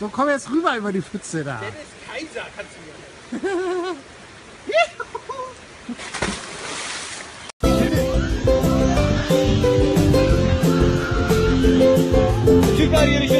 So, komm jetzt rüber über die Pfütze da. Dennis Kaiser kannst du mir Süper yarışıyorsunuz.